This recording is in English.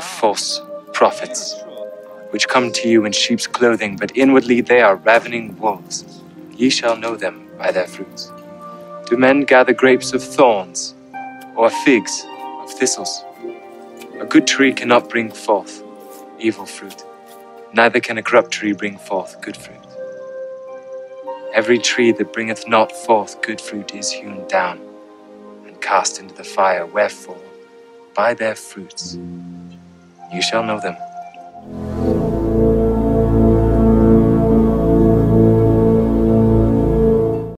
false prophets, which come to you in sheep's clothing, but inwardly they are ravening wolves. Ye shall know them by their fruits. Do men gather grapes of thorns, or figs of thistles? A good tree cannot bring forth evil fruit, neither can a corrupt tree bring forth good fruit. Every tree that bringeth not forth good fruit is hewn down and cast into the fire. Wherefore, by their fruits you shall know them.